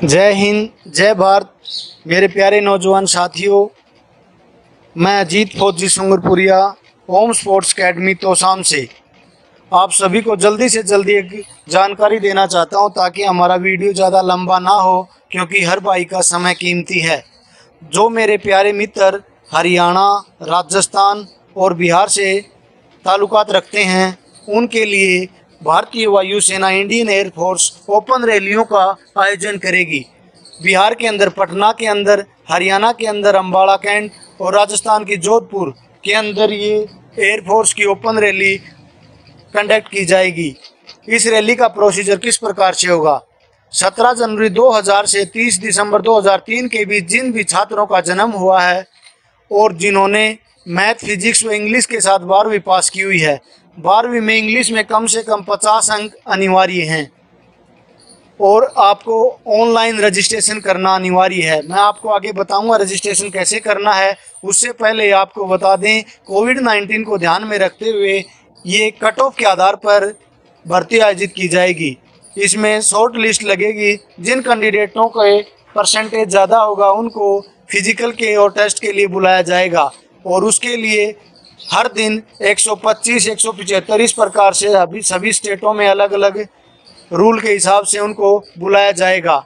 जय हिंद, जय भारत। मेरे प्यारे नौजवान साथियों, मैं Ajit Fauji Sungarpuria home sports academy Tosham से। आप सभी को जल्दी से जल्दी एक जानकारी देना चाहता हूँ ताकि हमारा वीडियो ज़्यादा लंबा ना हो, क्योंकि हर भाई का समय कीमती है। जो मेरे प्यारे मित्र हरियाणा, राजस्थान और बिहार से ताल्लुकात रखते हैं, उनके लिए भारतीय वायुसेना इंडियन एयरफोर्स ओपन रैलियों का आयोजन करेगी। बिहार के अंदर, पटना के अंदर, हरियाणा के अंदर अम्बाड़ा कैंट और राजस्थान के जोधपुर के अंदर ये एयरफोर्स की ओपन रैली कंडक्ट की जाएगी। इस रैली का प्रोसीजर किस प्रकार से होगा? 17 जनवरी 2000 से 30 दिसंबर 2003 के बीच जिन भी छात्रों का जन्म हुआ है और जिन्होंने मैथ, फिजिक्स व इंग्लिश के साथ बारहवीं पास की हुई है बारहवीं में इंग्लिश में कम से कम पचास अंक अनिवार्य हैं। और आपको ऑनलाइन रजिस्ट्रेशन करना अनिवार्य है। मैं आपको आगे बताऊँगा रजिस्ट्रेशन कैसे करना है। उससे पहले आपको बता दें, कोविड नाइन्टीन को ध्यान में रखते हुए ये कट ऑफ़ के आधार पर भर्ती आयोजित की जाएगी। इसमें शॉर्ट लिस्ट लगेगी। जिन कैंडिडेटों के परसेंटेज ज़्यादा होगा, उनको फ़िज़िकल के और टेस्ट के लिए बुलाया जाएगा। और उसके लिए हर दिन 125 175 इस प्रकार से अभी सभी स्टेटों में अलग अलग रूल के हिसाब से उनको बुलाया जाएगा।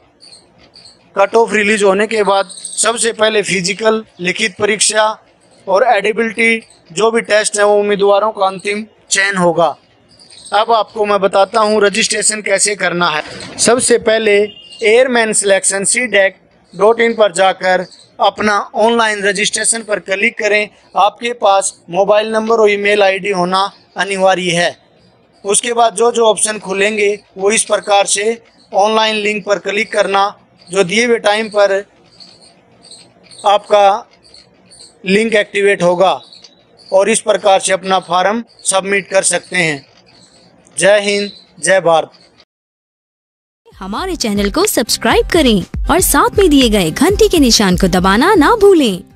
कट ऑफ़ रिलीज़ होने के बाद सबसे पहले फ़िज़िकल, लिखित परीक्षा और एडिबिलिटी, जो भी टेस्ट है, वो उम्मीदवारों का अंतिम चयन होगा। अब आपको मैं बताता हूँ रजिस्ट्रेशन कैसे करना है। सबसे पहले airman selection, C DAC dot in पर जाकर अपना ऑनलाइन रजिस्ट्रेशन पर क्लिक करें। आपके पास मोबाइल नंबर और ईमेल आईडी होना अनिवार्य है। उसके बाद जो जो ऑप्शन खुलेंगे, वो इस प्रकार से ऑनलाइन लिंक पर क्लिक करना, जो दिए हुए टाइम पर आपका लिंक एक्टिवेट होगा और इस प्रकार से अपना फॉर्म सबमिट कर सकते हैं। जय हिंद, जय भारत। हमारे चैनल को सब्सक्राइब करें। और साथ में दिए गए घंटी के निशान को दबाना ना भूलें।